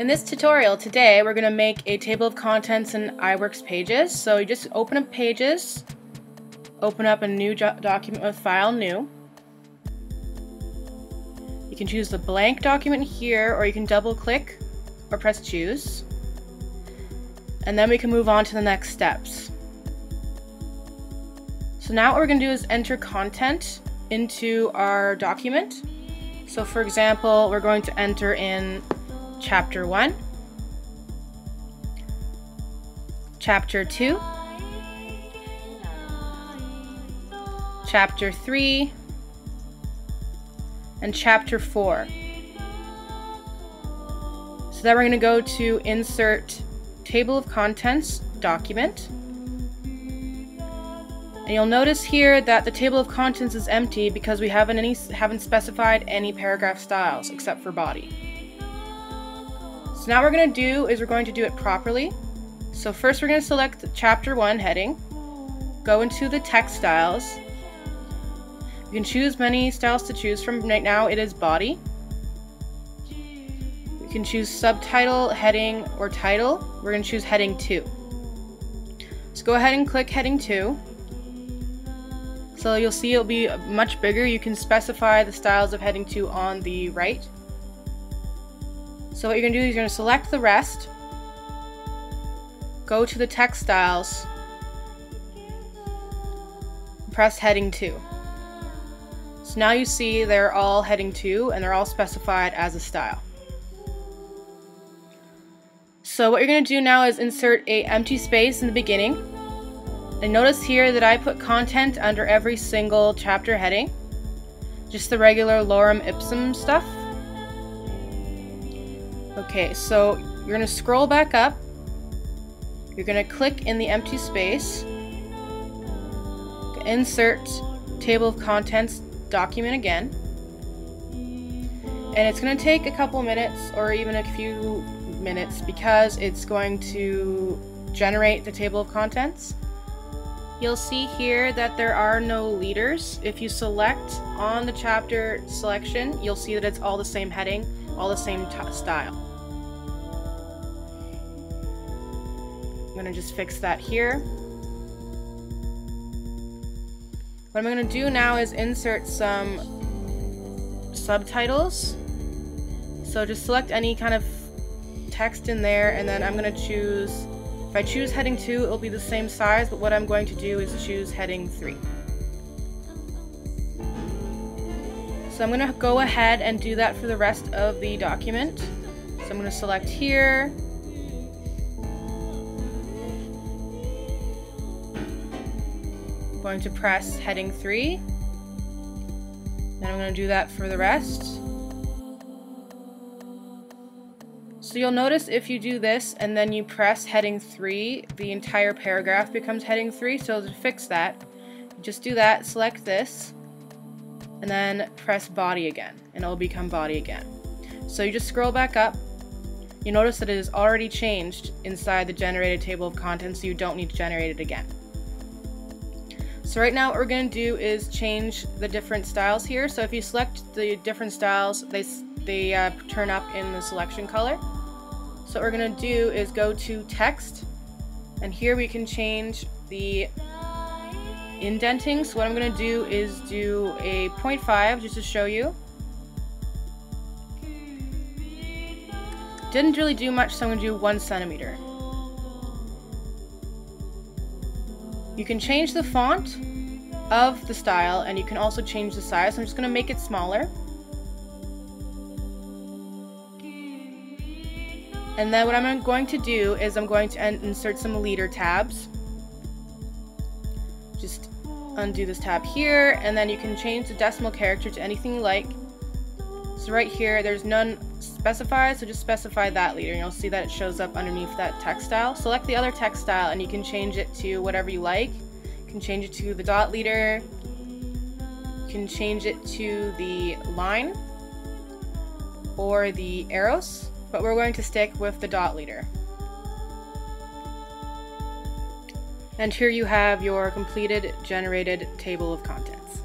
In this tutorial today, we're going to make a table of contents in iWorks Pages. So you just open up Pages, open up a new document with File New. You can choose the blank document here, or you can double click or press Choose. And then we can move on to the next steps. So now what we're going to do is enter content into our document. So for example, we're going to enter in chapter 1, chapter 2, chapter 3, and chapter 4. So then we're going to go to insert table of contents document. And you'll notice here that the table of contents is empty because we haven't any haven't specified any paragraph styles except for body. So now we're going to do is we're going to do it properly. So first we're going to select chapter 1 heading, go into the text styles. You can choose many styles to choose from. Right now it is body. You can choose subtitle, heading, or title. We're going to choose heading 2. So go ahead and click heading 2. So you'll see it'll be much bigger. You can specify the styles of heading 2 on the right. So what you're going to do is you're going to select the rest, go to the text styles, press heading 2. So now you see they're all heading 2 and they're all specified as a style. So what you're going to do now is insert a empty space in the beginning. And notice here that I put content under every single chapter heading. Just the regular lorem ipsum stuff. Okay, so you're to scroll back up. You're to click in the empty space. Insert table of contents document again. And it's to take a couple minutes or even a few minutes because it's going to generate the table of contents. You'll see here that there are no leaders. If you select on the chapter selection, you'll see that it's all the same heading, all the same style. To just fix that here. What I'm to do now is insert some subtitles. So just select any kind of text in there and then I'm to choose, if I choose heading 2 it'll be the same size but what I'm going to do is choose heading 3. So I'm to go ahead and do that for the rest of the document. So I'm to select here, going to press heading 3. And I'm going to do that for the rest. So you'll notice if you do this and then you press heading 3, the entire paragraph becomes heading 3. So to fix that, just do that, select this, and then press body again, and it'll become body again. So you just scroll back up. You notice that it is already changed inside the generated table of contents, so you don't need to generate it again. So right now what we're going to do is change the different styles here. So if you select the different styles, they, they uh, turn up in the selection color. So what we're going to do is go to text and here we can change the indenting. So what I'm going to do is do a 0.5 just to show you. Didn't really do much so I'm going to do 1 centimeter. You can change the font of the style and you can also change the size. I'm just going to make it smaller. And then what I'm going to do is I'm going to insert some leader tabs. Just undo this tab here and then you can change the decimal character to anything you like. So right here there's none specified so just specify that leader and you'll see that it shows up underneath that text style. Select the other text style and you can change it to whatever you like. You can change it to the dot leader. You can change it to the line or the arrows but we're going to stick with the dot leader. And here you have your completed generated table of contents.